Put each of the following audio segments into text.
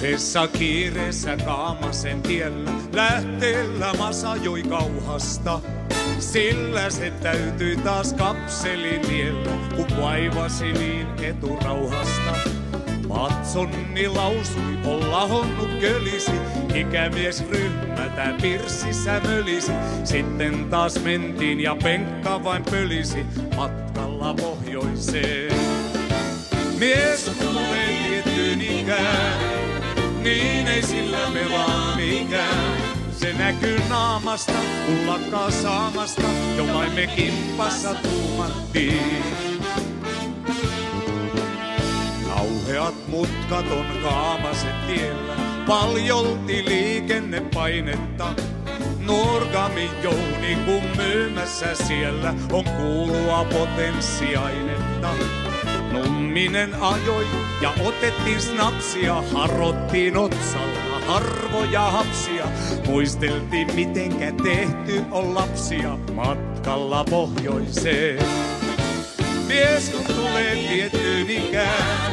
Kauheessa kiireessä kaamasen tiellä, lähteellä masa joi kauhasta. Sillä se täytyi taas kapseli niellä, kun vaivasi niin eturauhasta. Matsonni lausui, on lahonnut kölisi, ikämies ryhmätä pirssissä mölisi. Sitten taas mentiin ja penkka vain pölisi matkalla pohjoiseen. Mies tulee sillä pelaa mikään. Se näkyy naamasta, kun lakkaa saamasta, jollain me kimpassa tuumattiin. Kauheat mutkat on kaamaset tiellä, paljolti liikennepainetta. Nurgami Jouni, kun myymässä siellä on kuulua potenssiainetta. Numminen ajoi ja otettiin snapsia, harottiin otsalla harvoja hapsia. Muisteltiin mitenkä tehty on lapsia matkalla pohjoiseen. Mies kun tulee tiettyyn ikään,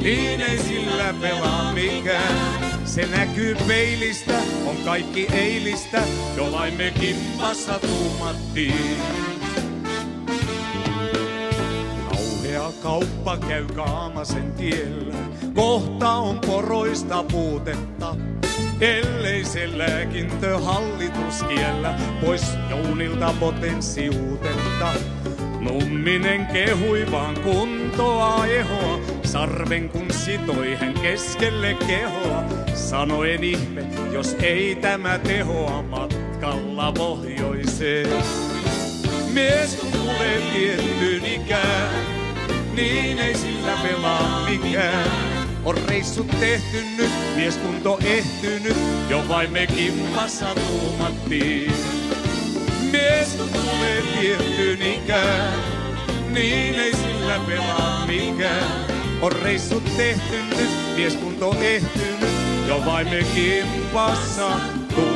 niin ei sillä pelaa mikään. Se näkyy peilistä, on kaikki eilistä, jollain me kimpassa tuumattiin. Kauppa käy Kaamasen tiellä, kohta on poroista puutetta. Ellei se lääkintö hallitus kiellä, pois Jounilta potenssiuutetta. Numminen kehui vaan kuntoa ehoa, sarven kun sitoi hän keskelle kehoa. Sanoen ihme, jos ei tämä tehoa matkalla pohjoiseen. Mies kun tulee tiettyyn mikään. On reissut tehty nyt, mieskunto ehtynyt, jo vain me kimpassa tuumattiin. Mies kun tulee tiettyyn ikään, niin ei sillä pelaa mikään. On reissut tehty nyt, mieskunto ehtynyt, jo vain me kimpassa tuumattiin.